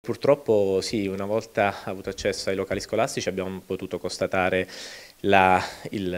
Purtroppo sì, una volta avuto accesso ai locali scolastici abbiamo potuto constatare la, il,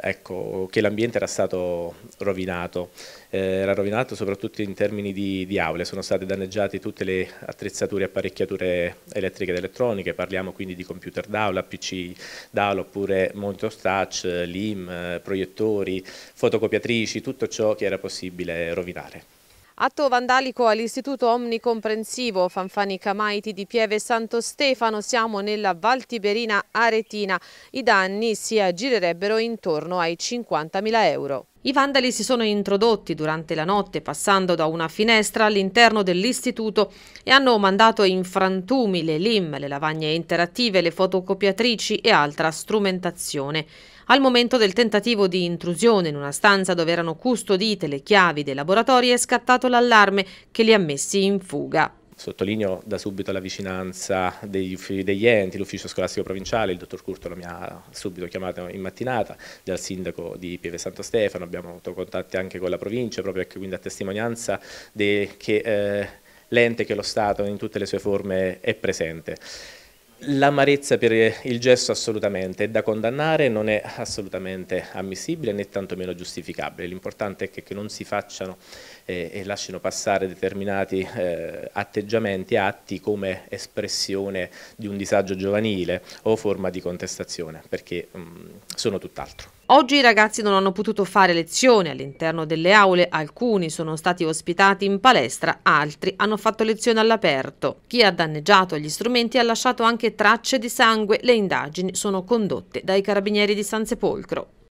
ecco, che l'ambiente era stato rovinato, eh, era rovinato soprattutto in termini di, di, aule, sono state danneggiate tutte le attrezzature e apparecchiature elettriche ed elettroniche, parliamo quindi di computer d'aula, PC d'aula oppure monitor touch, LIM, proiettori, fotocopiatrici, tutto ciò che era possibile rovinare. Atto vandalico all'Istituto Omnicomprensivo Fanfani Camaiti di Pieve Santo Stefano. Siamo nella Val Tiberina Aretina. I danni si aggirerebbero intorno ai 50.000 euro. I vandali si sono introdotti durante la notte passando da una finestra all'interno dell'istituto e hanno mandato in frantumi le LIM, le lavagne interattive, le fotocopiatrici e altra strumentazione. Al momento del tentativo di intrusione in una stanza dove erano custodite le chiavi dei laboratori è scattato l'allarme che li ha messi in fuga. Sottolineo da subito la vicinanza degli, degli enti, l'ufficio scolastico provinciale, il dottor Curtolo mi ha subito chiamato in mattinata, dal sindaco di Pieve Santo Stefano, abbiamo avuto contatti anche con la provincia, proprio quindi a testimonianza che eh, l'ente, che lo Stato in tutte le sue forme è presente. L'amarezza per il gesto assolutamente è da condannare, non è assolutamente ammissibile né tantomeno giustificabile. L'importante è che, non si facciano eh, e lasciano passare determinati eh, atteggiamenti, atti come espressione di un disagio giovanile o forma di contestazione, perché mh, sono tutt'altro. Oggi i ragazzi non hanno potuto fare lezioni all'interno delle aule, alcuni sono stati ospitati in palestra, altri hanno fatto lezioni all'aperto. Chi ha danneggiato gli strumenti ha lasciato anche tracce di sangue, le indagini sono condotte dai carabinieri di San Sepolcro.